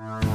Bye.